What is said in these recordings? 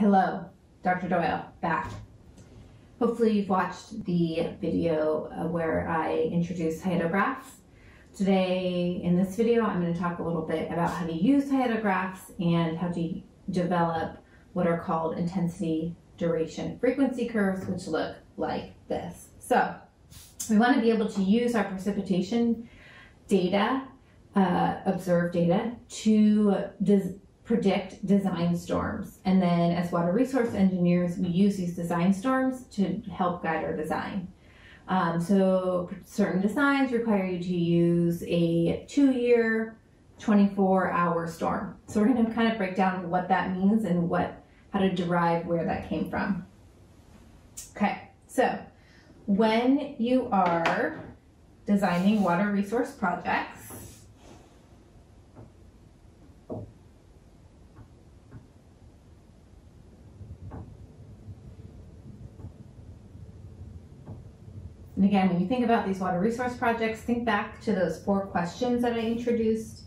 Hello, Dr. Doyle, back. Hopefully you've watched the video uh, where I introduced hyetographs. Today, in this video, I'm going to talk a little bit about how to use hyetographs and how to develop what are called intensity, duration, frequency curves, which look like this. So, we want to be able to use our precipitation data, uh, observed data, to predict design storms. And then as water resource engineers, we use these design storms to help guide our design. Um, so certain designs require you to use a two-year, 24-hour storm. So we're going to kind of break down what that means and what how to derive where that came from. Okay, so when you are designing water resource projects, And again, when you think about these water resource projects, think back to those four questions that I introduced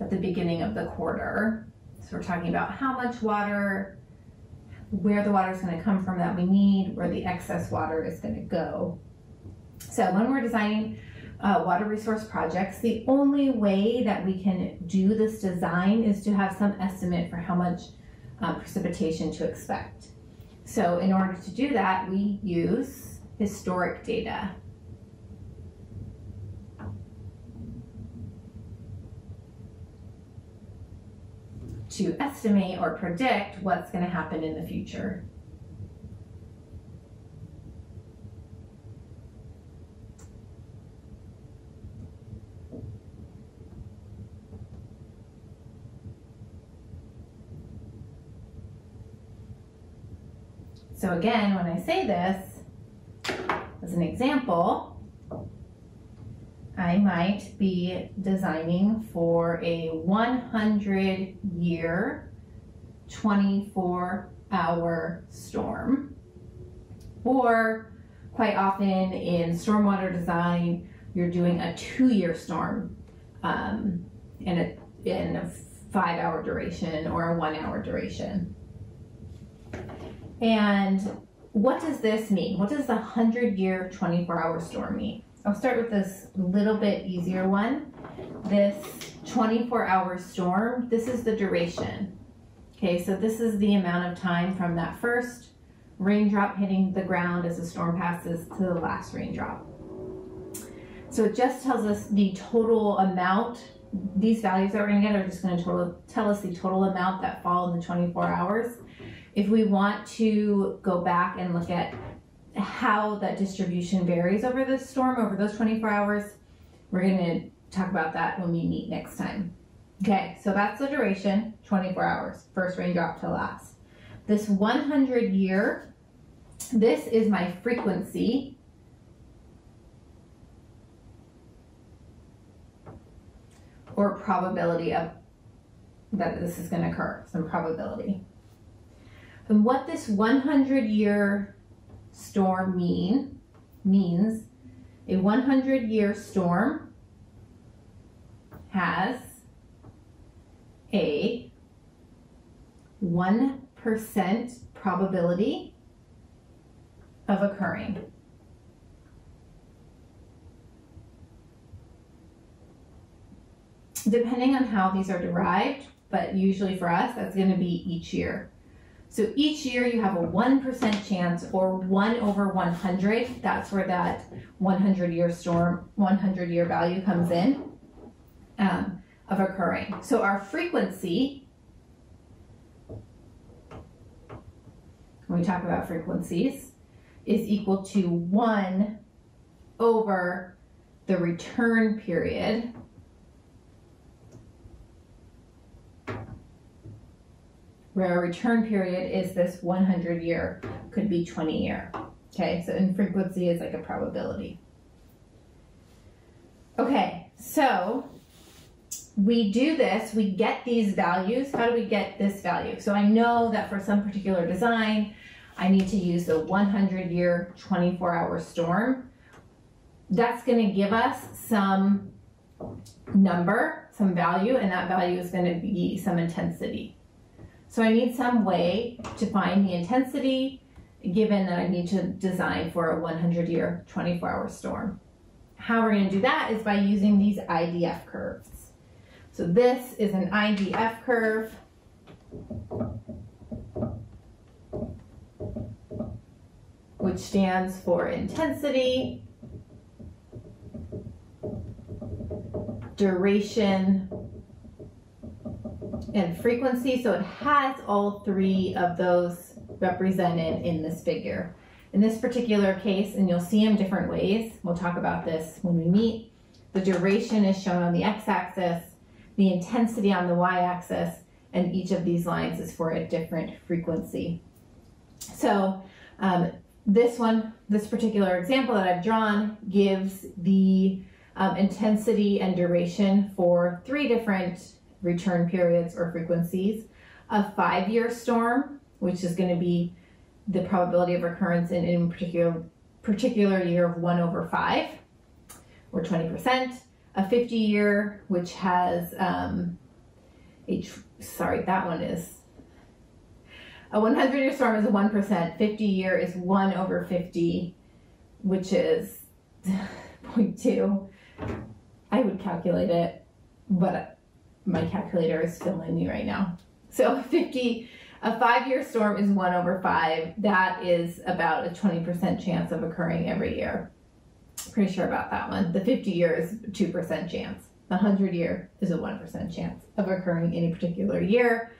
at the beginning of the quarter. So we're talking about how much water, where the water is going to come from that we need, where the excess water is going to go. So when we're designing uh, water resource projects, the only way that we can do this design is to have some estimate for how much uh, precipitation to expect. So in order to do that, we use historic data. to estimate or predict what's going to happen in the future. So again, when I say this, an example, I might be designing for a 100 year, 24 hour storm. Or quite often in stormwater design, you're doing a two year storm um, in, a, in a five hour duration or a one hour duration. And what does this mean? What does the 100 year 24 hour storm mean? I'll start with this little bit easier one. This 24 hour storm, this is the duration. Okay, so this is the amount of time from that first raindrop hitting the ground as the storm passes to the last raindrop. So it just tells us the total amount. These values that we're to get are just going to total, tell us the total amount that fall in the 24 hours. If we want to go back and look at how that distribution varies over the storm, over those 24 hours, we're going to talk about that when we meet next time. Okay, so that's the duration, 24 hours, first raindrop to last. This 100 year, this is my frequency. Or probability of that this is going to occur, some probability. And what this 100 year storm mean means a 100 year storm has a 1% probability of occurring. Depending on how these are derived, but usually for us, that's going to be each year. So each year you have a 1% chance or 1 over 100. That's where that 100 year storm, 100 year value comes in um, of occurring. So our frequency, when we talk about frequencies, is equal to 1 over the return period where a return period is this 100 year, could be 20 year. Okay, so in frequency is like a probability. Okay, so we do this, we get these values. How do we get this value? So I know that for some particular design, I need to use the 100 year 24 hour storm. That's going to give us some number, some value, and that value is going to be some intensity. So I need some way to find the intensity given that I need to design for a 100 year, 24 hour storm. How we're gonna do that is by using these IDF curves. So this is an IDF curve. which stands for intensity, duration, and frequency. So it has all three of those represented in this figure. In this particular case, and you'll see them different ways, we'll talk about this when we meet, the duration is shown on the x-axis, the intensity on the y-axis, and each of these lines is for a different frequency. So um, this one, this particular example that I've drawn gives the um, intensity and duration for three different return periods or frequencies. A five-year storm, which is going to be the probability of occurrence in any particular particular year of 1 over 5, or 20%. A 50 year, which has um, a, sorry, that one is, a 100 year storm is a 1%, 50 year is 1 over 50, which is 0.2. I would calculate it, but my calculator is failing me right now. So 50, a five year storm is one over five. That is about a 20% chance of occurring every year. Pretty sure about that one. The 50 year is 2% chance. The 100 year is a 1% chance of occurring any particular year.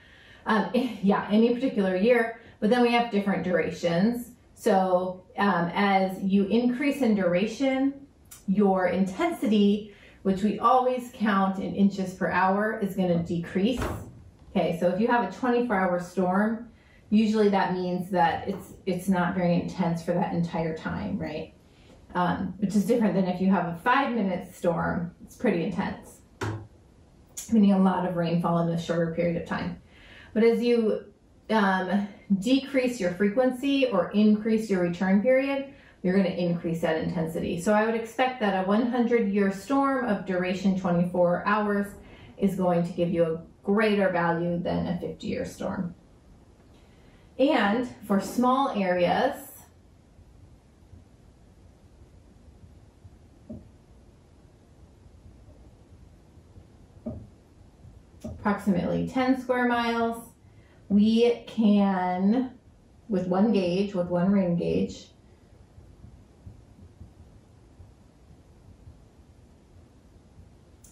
Um, yeah, any particular year. But then we have different durations. So um, as you increase in duration, your intensity which we always count in inches per hour, is going to decrease. Okay, so if you have a 24 hour storm, usually that means that it's it's not very intense for that entire time, right? Um, which is different than if you have a five minute storm, it's pretty intense, meaning a lot of rainfall in a shorter period of time. But as you um, decrease your frequency or increase your return period, you're going to increase that intensity. So I would expect that a 100 year storm of duration 24 hours is going to give you a greater value than a 50 year storm. And for small areas, approximately 10 square miles, we can, with one gauge, with one rain gauge,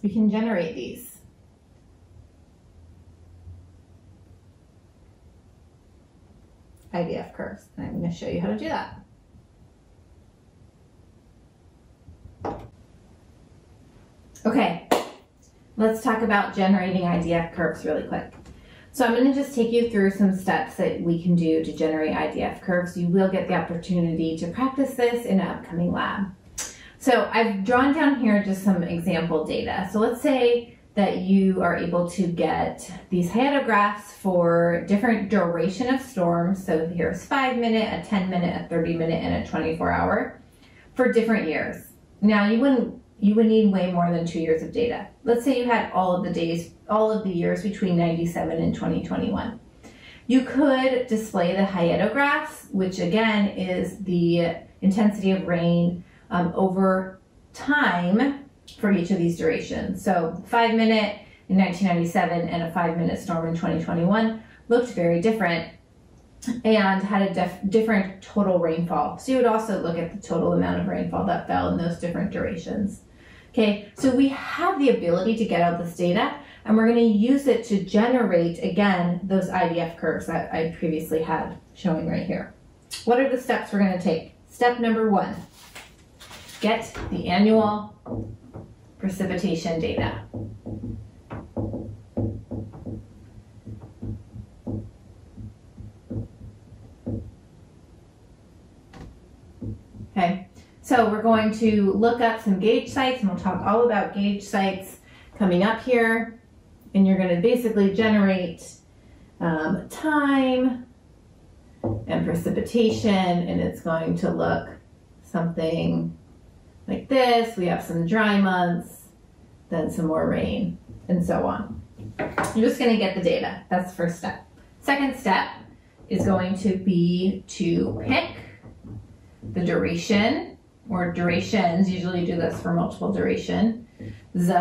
we can generate these. IDF curves. And I'm going to show you how to do that. Okay, let's talk about generating IDF curves really quick. So I'm going to just take you through some steps that we can do to generate IDF curves. You will get the opportunity to practice this in an upcoming lab. So I've drawn down here just some example data. So let's say that you are able to get these hyetographs for different duration of storms. So here's five minute, a 10 minute, a 30 minute, and a 24 hour for different years. Now you wouldn't you would need way more than two years of data. Let's say you had all of the days, all of the years between 97 and 2021. You could display the hyetographs, which again is the intensity of rain um, over time for each of these durations. So five minute in 1997 and a five minute storm in 2021 looked very different and had a different total rainfall. So you would also look at the total amount of rainfall that fell in those different durations. Okay, so we have the ability to get out this data and we're going to use it to generate, again, those IDF curves that I previously had showing right here. What are the steps we're going to take? Step number one, get the annual precipitation data. Okay, so we're going to look up some gauge sites and we'll talk all about gauge sites coming up here. And you're going to basically generate um, time and precipitation and it's going to look something like this. We have some dry months, then some more rain, and so on. You're just going to get the data. That's the first step. Second step is going to be to pick the duration or durations. Usually you do this for multiple duration. Z.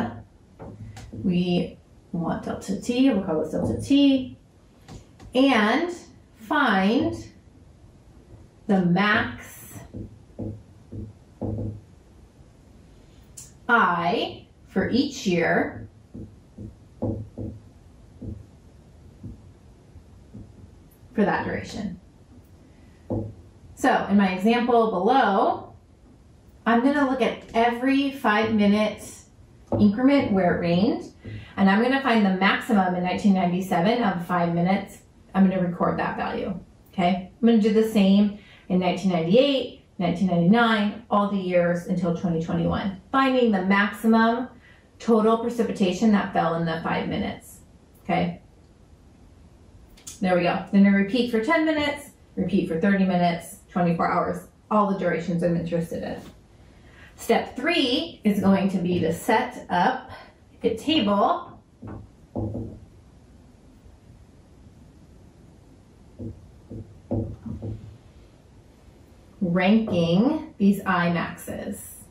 We want delta t, we'll call this delta t. And find the max I for each year for that duration. So in my example below, I'm gonna look at every five minutes increment where it rained, and I'm gonna find the maximum in 1997 of five minutes. I'm gonna record that value, okay? I'm gonna do the same in 1998, 1999, all the years until 2021, finding the maximum total precipitation that fell in the five minutes, okay? There we go. Then repeat for 10 minutes, repeat for 30 minutes, 24 hours, all the durations I'm interested in. Step three is going to be to set up a table ranking these I maxes.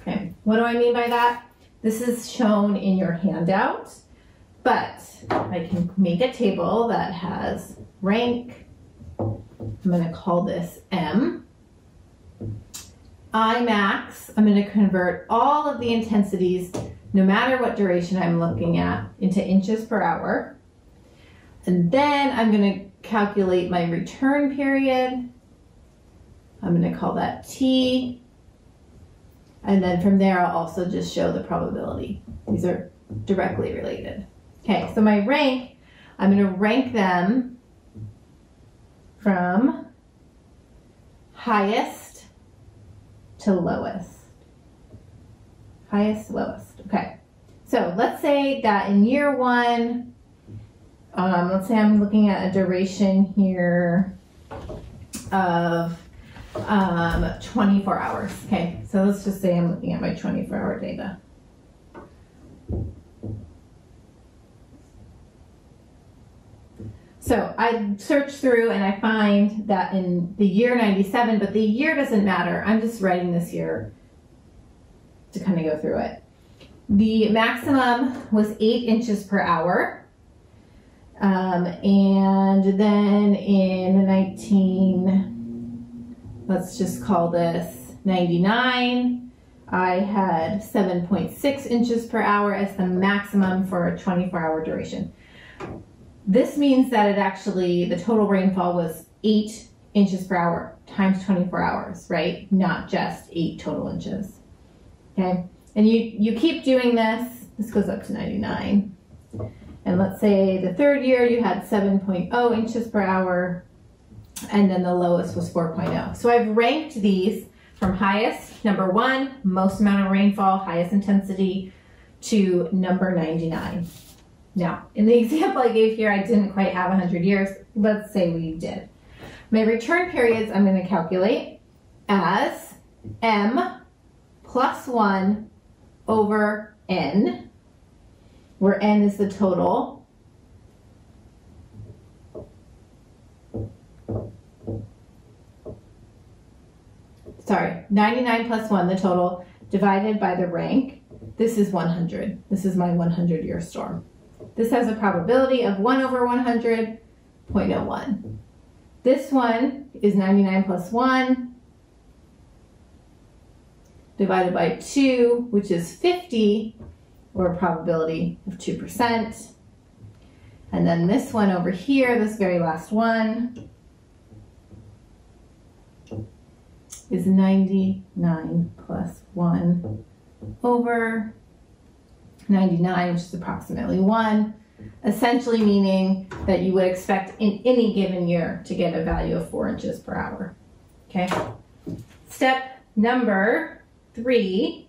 Okay, what do I mean by that? This is shown in your handout, but I can make a table that has rank, I'm gonna call this M. I max, I'm gonna convert all of the intensities, no matter what duration I'm looking at, into inches per hour. And then I'm gonna calculate my return period. I'm going to call that T. And then from there, I'll also just show the probability. These are directly related. Okay, so my rank, I'm going to rank them from highest to lowest. Highest, lowest. Okay. So let's say that in year one, um, let's say I'm looking at a duration here of um, 24 hours. Okay, so let's just say I'm looking at my 24 hour data. So I search through and I find that in the year 97, but the year doesn't matter. I'm just writing this year to kind of go through it. The maximum was eight inches per hour. Um, and then in 19, let's just call this 99, I had 7.6 inches per hour as the maximum for a 24 hour duration. This means that it actually, the total rainfall was 8 inches per hour times 24 hours, right? Not just 8 total inches. Okay? And you, you keep doing this. This goes up to 99. And let's say the third year you had 7.0 inches per hour, and then the lowest was 4.0. So I've ranked these from highest, number one, most amount of rainfall, highest intensity, to number 99. Now, in the example I gave here, I didn't quite have 100 years. Let's say we did. My return periods I'm going to calculate as m plus 1 over n where n is the total. Sorry, 99 plus 1, the total, divided by the rank. This is 100. This is my 100 year storm. This has a probability of 1 over 100, 0.01. This one is 99 plus 1 divided by 2, which is 50, or a probability of 2%. And then this one over here, this very last one, is 99 plus 1 over 99, which is approximately 1, essentially meaning that you would expect in any given year to get a value of 4 inches per hour. Okay? Step number 3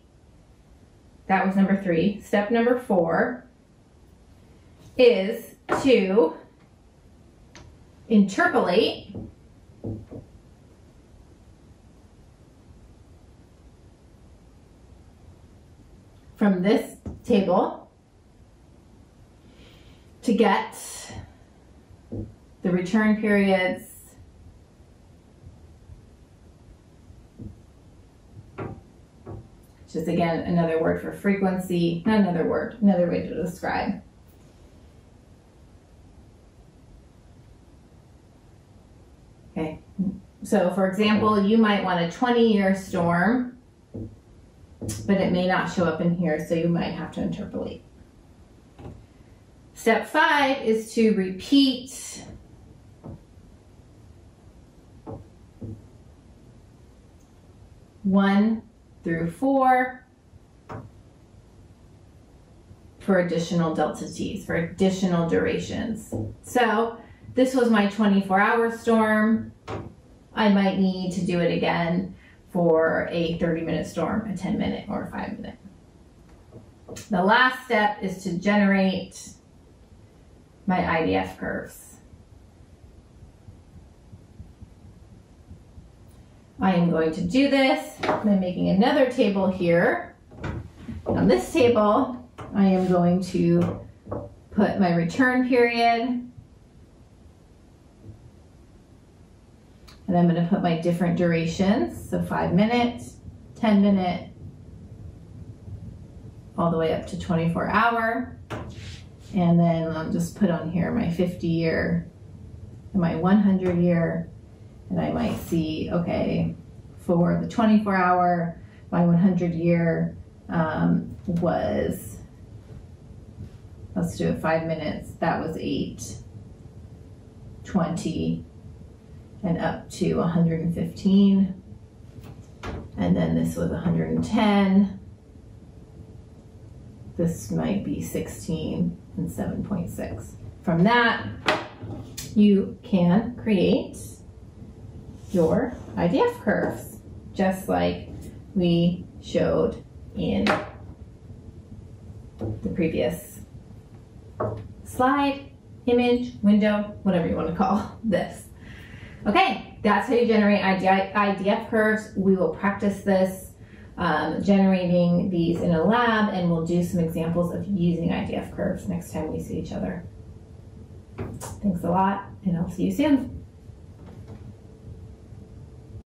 that was number three. Step number four is to interpolate from this table to get the return periods is again another word for frequency, not another word, another way to describe. Okay, so for example, you might want a 20 year storm, but it may not show up in here, so you might have to interpolate. Step five is to repeat one through four for additional delta T's, for additional durations. So this was my 24 hour storm. I might need to do it again for a 30 minute storm, a 10 minute or a five minute. The last step is to generate my IDF curves. I am going to do this I'm making another table here. On this table, I am going to put my return period. And I'm going to put my different durations, so five minutes, 10 minute, all the way up to 24 hour. And then I'll just put on here my 50 year and my 100 year. And I might see, okay, for the 24 hour, my 100 year um, was, let's do it five minutes. That was eight, 20, and up to 115. And then this was 110. This might be 16 and 7.6. From that, you can create your IDF curves, just like we showed in the previous slide, image, window, whatever you want to call this. Okay, that's how you generate IDF curves. We will practice this um, generating these in a lab and we'll do some examples of using IDF curves next time we see each other. Thanks a lot and I'll see you soon.